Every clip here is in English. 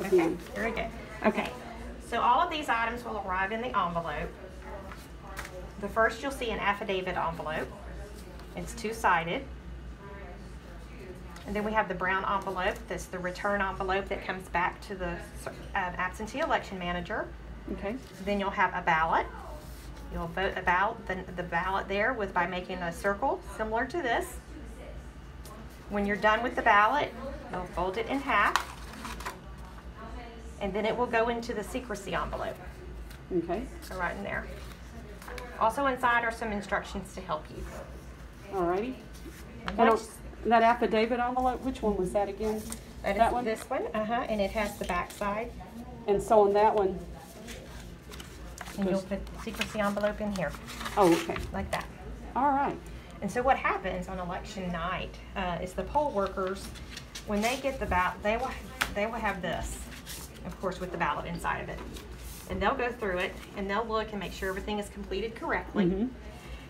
Okay, again. very good. Okay, so all of these items will arrive in the envelope. The first, you'll see an affidavit envelope. It's two-sided. And then we have the brown envelope, that's the return envelope that comes back to the uh, absentee election manager. Okay, Then you'll have a ballot. You'll vote about the, the ballot there was by making a circle similar to this. When you're done with the ballot, you'll fold it in half. And then it will go into the secrecy envelope, okay, so right in there. Also inside are some instructions to help you. all righty. And And on- once- that affidavit envelope, which one was that again? that one? This one, uh-huh, and it has the back side. And so on that one, And you'll put the secrecy envelope in here, oh, okay, like that. all right. And so what happens on election night uh, is the poll workers, when they get the ballot, they will they will have this, of course, with the ballot inside of it, and they'll go through it and they'll look and make sure everything is completed correctly, Mhm.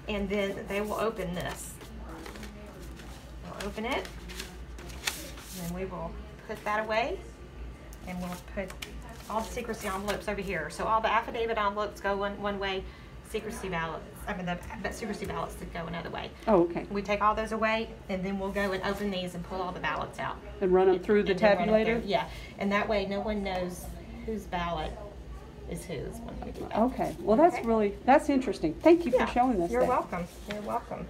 and then they will open this. They'll open it, and then we will put that away, and we'll put all the secrecy envelopes over here. So all the affidavit envelopes go one one way, secrecy ballots, I mean the, the secrecy ballots that go another way. Oh, okay. We take all those away, and then we'll go and open these and pull all the ballots out. And run them through the And then run it tabulator? through. Yeah, and that way no one knows whose ballot is whose when we do that. Okay, well, that's Okay. really, that's interesting. Thank you for Yeah, showing us You're welcome, you're welcome.